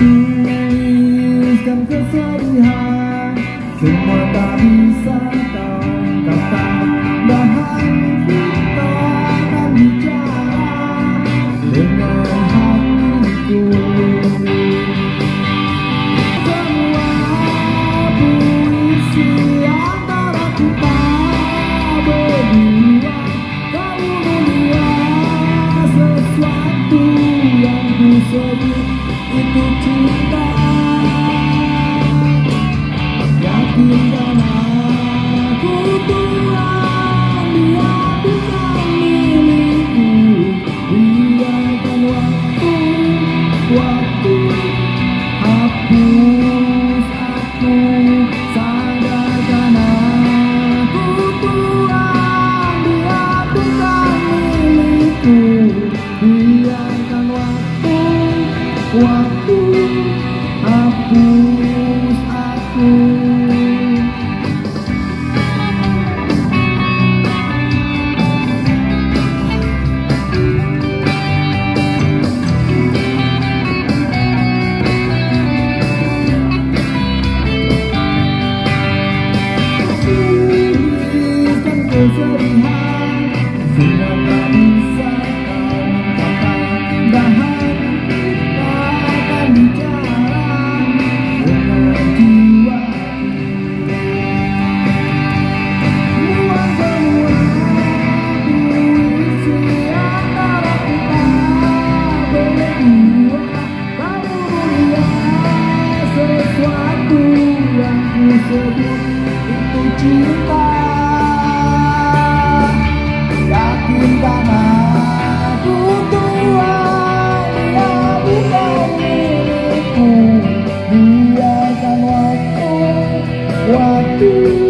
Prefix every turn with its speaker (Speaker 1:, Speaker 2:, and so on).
Speaker 1: tuliskan kesedihan Semua tak bisa kau katakan kita akan bicara Dengan hatiku. Semua puisi antara kita berdua Kau mulia sesuatu yang ku itu waktu itu cinta Yakinkan aku Tuhan dia bukan milikku Biarkan waktu, waktu